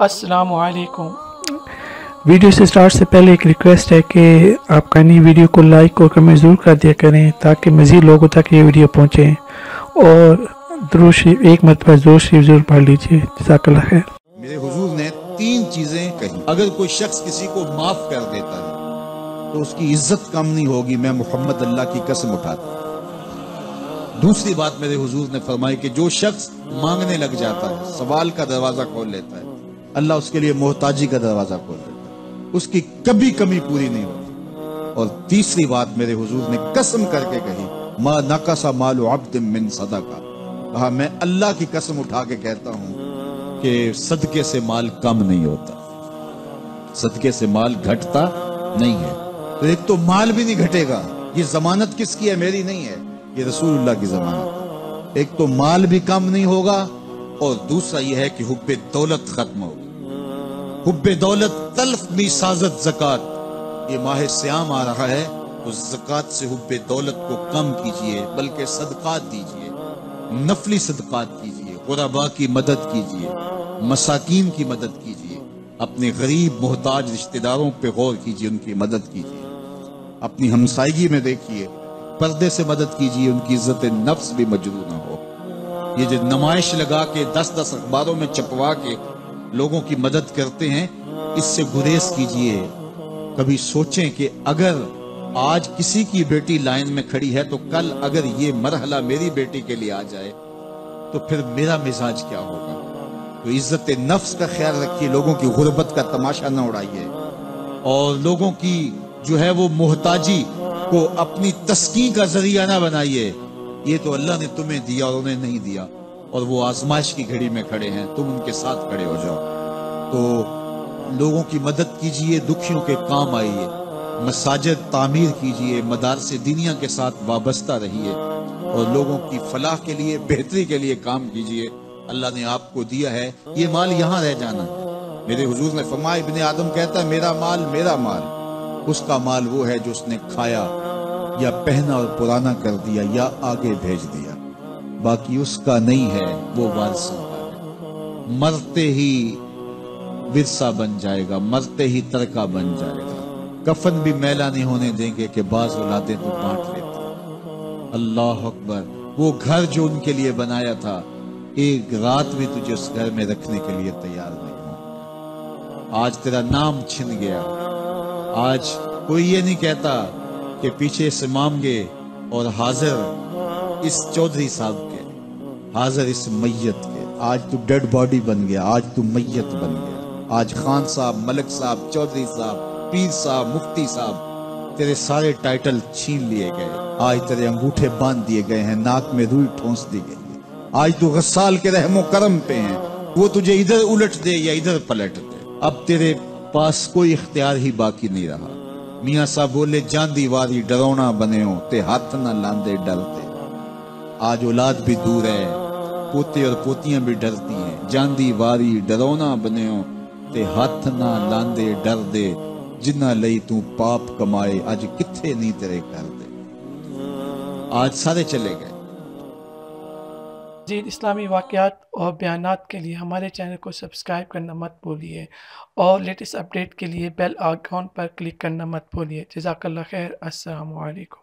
अस्सलाम वालेकुम वीडियो से स्टार्ट से पहले एक रिक्वेस्ट है कि आप कानी वीडियो को लाइक और कमेंट ज़रूर कर दिया करें ताकि मज़ीद लोगों तक ये वीडियो पहुँचे। और शरीफ एक मरतबा ज़ोर शरीफ ज़रूर पढ़ लीजिए। जजाकल्ला खैर। मेरे हुजूर ने तीन चीज़ें कही। अगर कोई शख्स किसी को माफ़ कर देता है तो उसकी इज़्ज़त कम नहीं होगी मैं मोहम्मद अल्लाह की कसम उठाता दूसरी बात मेरे हुजूर ने फरमाई कि जो शख्स मांगने लग जाता है सवाल का दरवाज़ा खोल लेता है अल्लाह उसके लिए मोहताजी का दरवाज़ा खोल देता उसकी कभी कमी पूरी नहीं होती। और तीसरी बात मेरे हुजूर ने कसम करके कही, माँ नकसा मालू अब्द मिन सदा का कहा, मैं अल्लाह की कसम उठा के कहता हूँ कि सदके से माल कम नहीं होता। सदके से माल घटता नहीं है। तो एक तो माल भी नहीं घटेगा। ये जमानत किसकी है? मेरी नहीं है। ये रसूलुल्लाह की जमानत एक तो माल भी कम नहीं होगा और दूसरा यह है कि हुब्बे दौलत खत्म होगी। हुब्बे दौलत, तल्फ भी साजत जक़ात। ये माह श्याम आ रहा है तो जक़ात से हुब्बे दौलत को कम कीजिए, बल्कि सदकात दीजिए। नफली सदकात कीजिए, गुरबा की मदद कीजिए, मसाकिन की मदद कीजिए, अपने गरीब मोहताज रिश्तेदारों पे गौर कीजिए, उनकी मदद कीजिए। अपनी हमसायगी में देखिए, पर्दे से मदद कीजिए, उनकी इज़्ज़त नफ्स भी मजरू ना हो। ये जो नुमाइश लगा के, दस दस अखबारों में चपवा के लोगों की मदद करते हैं, इससे गुरेज कीजिए। कभी सोचें कि अगर आज किसी की बेटी लाइन में खड़ी है तो कल अगर ये मरहला मेरी बेटी के लिए आ जाए तो फिर मेरा मिजाज क्या होगा? तो इज़्ज़त नफ्स का ख्याल रखिए, लोगों की गुर्बत का तमाशा ना उड़ाइए। और लोगों की जो है वो मोहताजी को अपनी तस्की का ज़रिया ना बनाइए। ये तो अल्लाह ने तुम्हें दिया और उन्हें नहीं दिया। और वो आजमाइश की घड़ी में खड़े हैं, तुम उनके साथ खड़े हो जाओ। तो लोगों की मदद कीजिए, दुखियों के काम आइए, मसाजिद तामीर कीजिए मदार से दुनिया के साथ वाबस्ता रहिए और लोगों की फलाह के लिए, बेहतरी के लिए काम कीजिए। अल्लाह ने आपको दिया है, ये माल यहाँ रह जाना। मेरे हजूर ने फरमाया, इब्ने आदम कहता है, मेरा माल मेरा माल। उसका माल वो है जो उसने खाया या पहना और पुराना कर दिया या आगे भेज दिया। बाकी उसका नहीं है, वो वारसों। का मरते ही विरसा बन जाएगा, मरते ही तरका बन जाएगा। कफन भी मैला नहीं होने देंगे कि बाज औलादे तो बांट लेते। अल्लाह अकबर, वो घर जो उनके लिए बनाया था, एक रात भी तुझे उस घर में रखने के लिए तैयार नहीं हो। आज तेरा नाम छिन गया। आज कोई ये नहीं कहता कि पीछे से मामगे और हाजिर इस चौधरी साहब के, हाजिर इस मैयत के। आज तू डेड बॉडी बन गया, आज तू मैयत बन गया। आज खान साहब, मलिक साहब, चौधरी साहब, पीर साहब, मुफ्ती साहब, तेरे सारे टाइटल छीन लिए गए। आज तेरे अंगूठे बाँध दिए गए हैं, नाक में रुई ठोंस दी गई आज तू गसाल के रहमो करम पे है। वो तुझे इधर उलट दे या इधर पलट दे। अब तेरे पास कोई इख्तियार ही बाकी नहीं रहा। मियाँ साहब बोले जांदी वारी डरौना बने हो, ते हाथ ना लांदे डरते। आज औलाद भी दूर है। पोते और पोतियाँ भी डरती हैं। बने हो ते हाथ ना लांदे डर दे। जिन्ना लई तू पाप कमाए, आज किथे नहीं तेरे कर दे। आज सारे चले गए। मजीद इस्लामी वाक़ात और बयान के लिए हमारे चैनल को सब्सक्राइब करना मत भूलिए और लेटेस्ट अपडेट के लिए बेल आइकॉन पर क्लिक करना मत भूलिए। जजाकल्ला खैर वालेकुम